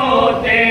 Oh, damn.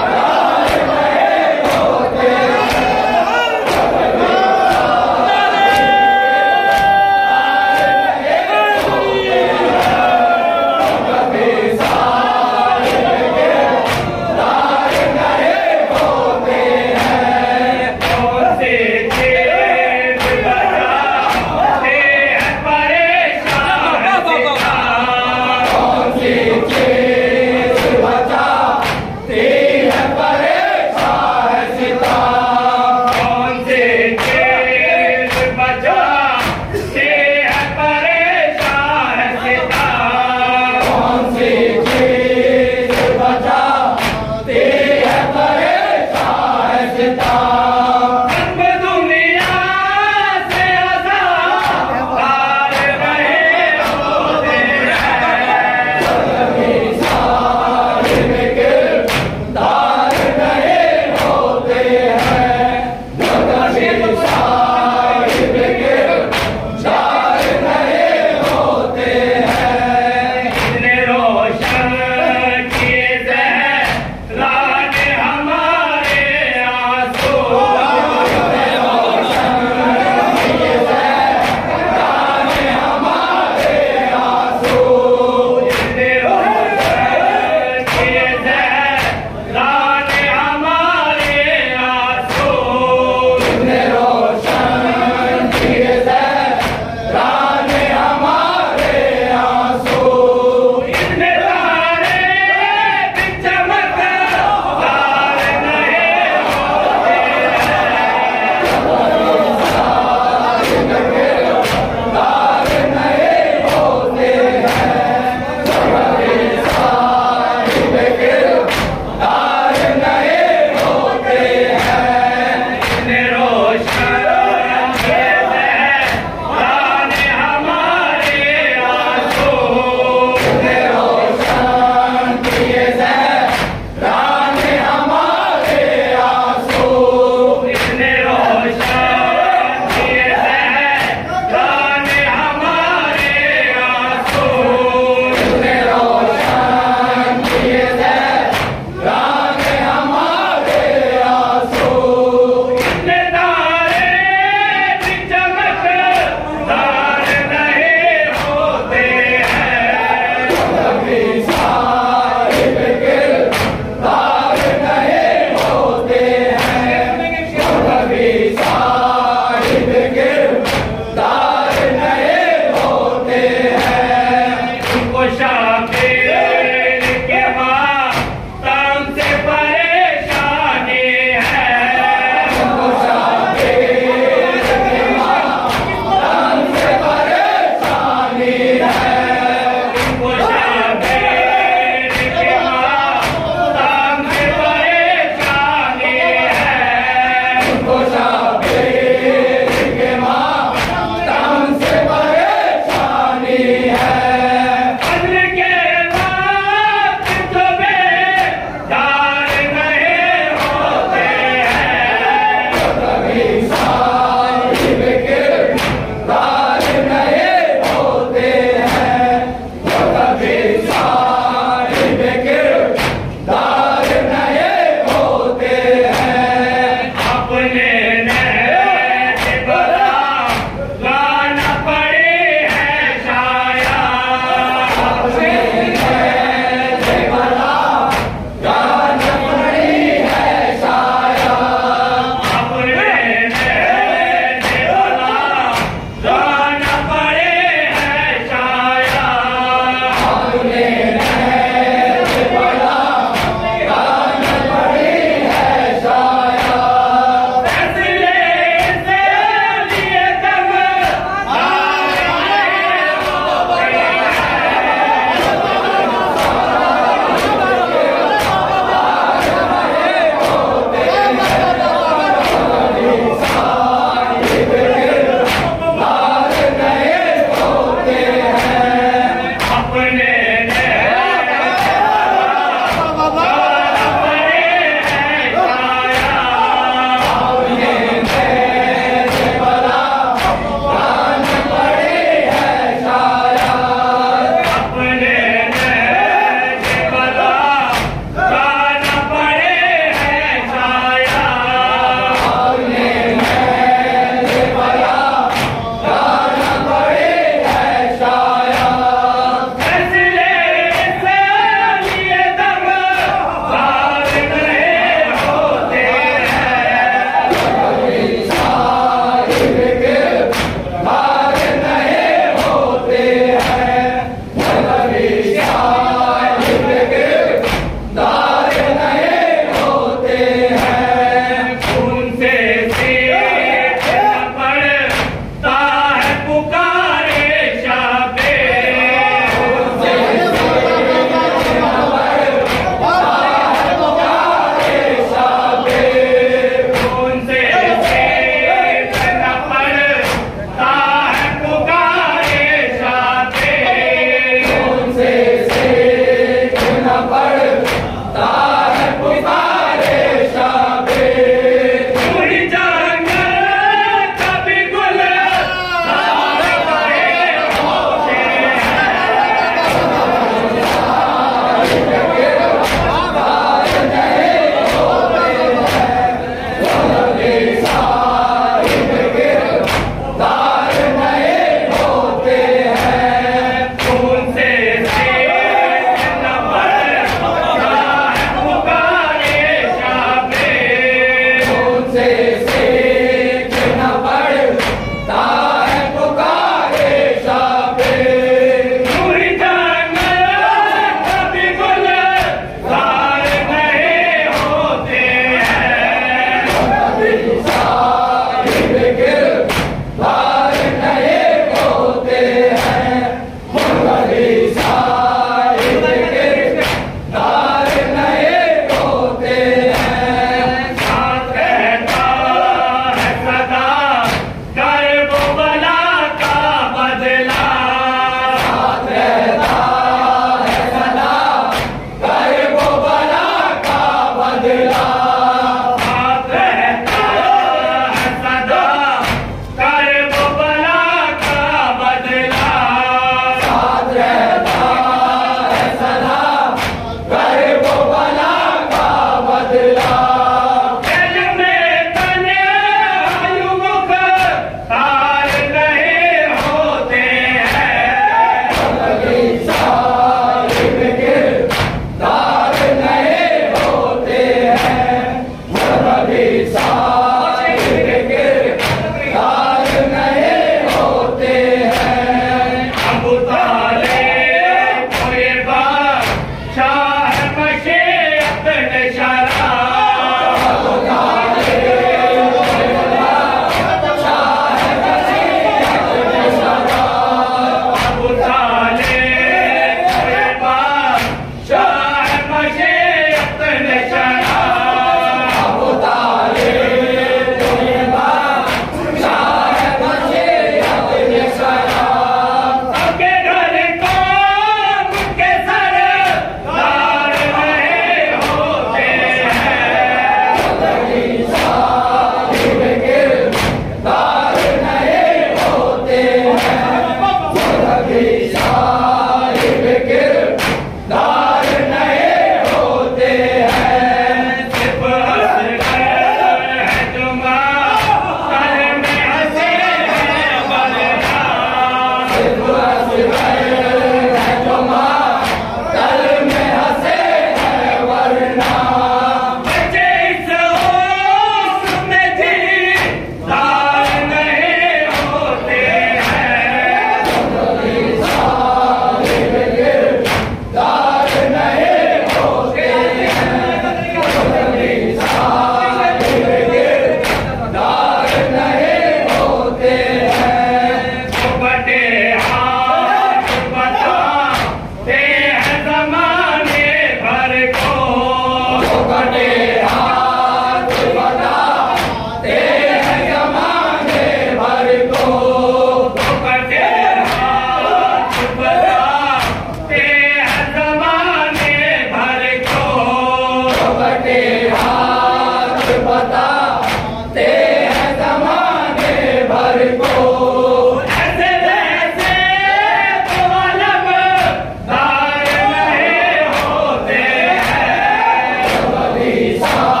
사